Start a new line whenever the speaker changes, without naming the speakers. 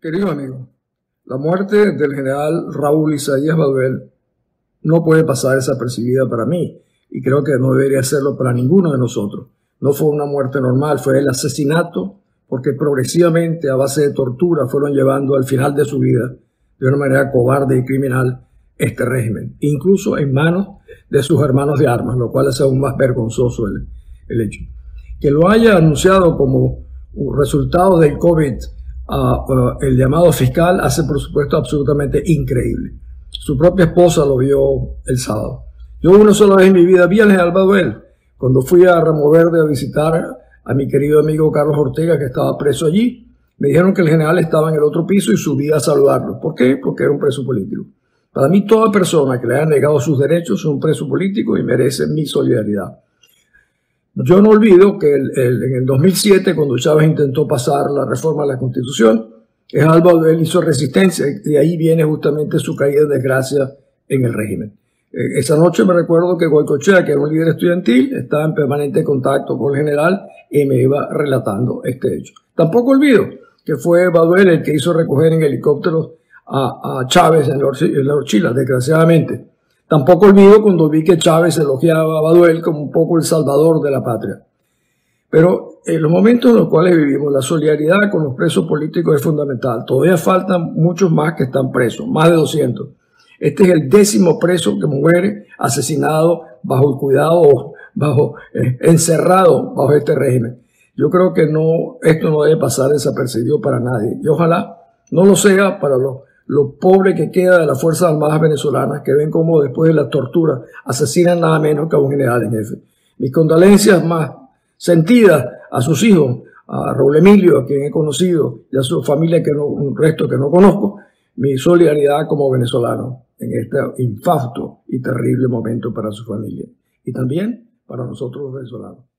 Querido amigo, la muerte del general Raúl Isaías Baduel no puede pasar desapercibida para mí y creo que no debería serlo para ninguno de nosotros. No fue una muerte normal, fue el asesinato porque progresivamente a base de tortura fueron llevando al final de su vida de una manera cobarde y criminal este régimen, incluso en manos de sus hermanos de armas, lo cual es aún más vergonzoso el, el hecho. Que lo haya anunciado como resultado del COVID el llamado fiscal hace por supuesto absolutamente increíble. Su propia esposa lo vio el sábado. Yo una sola vez en mi vida vi al general Baduel cuando fui a remover de visitar a mi querido amigo Carlos Ortega que estaba preso allí. Me dijeron que el general estaba en el otro piso y subí a saludarlo. ¿Por qué? Porque era un preso político. Para mí toda persona que le haya negado sus derechos es un preso político y merece mi solidaridad. Yo no olvido que en el 2007, cuando Chávez intentó pasar la reforma a la Constitución, es él hizo resistencia y de ahí viene justamente su caída de desgracia en el régimen. Eh, esa noche me recuerdo que Goicochea, que era un líder estudiantil, estaba en permanente contacto con el general y me iba relatando este hecho. Tampoco olvido que fue Baduel el que hizo recoger en helicópteros a, Chávez en la Orchila, desgraciadamente. Tampoco olvido cuando vi que Chávez elogiaba a Baduel como un poco el salvador de la patria. Pero en los momentos en los cuales vivimos, la solidaridad con los presos políticos es fundamental. Todavía faltan muchos más que están presos, más de 200. Este es el décimo preso que muere asesinado bajo el cuidado, bajo, eh, encerrado bajo este régimen. Yo creo que no, esto no debe pasar desapercibido para nadie. Y ojalá no lo sea para los lo pobre que queda de las Fuerzas Armadas venezolanas, que ven cómo después de la tortura asesinan nada menos que a un general en jefe. Mis condolencias más sentidas a sus hijos, a Raúl Emilio, a quien he conocido, y a su familia, que no, un resto que no conozco, mi solidaridad como venezolano en este infausto y terrible momento para su familia y también para nosotros los venezolanos.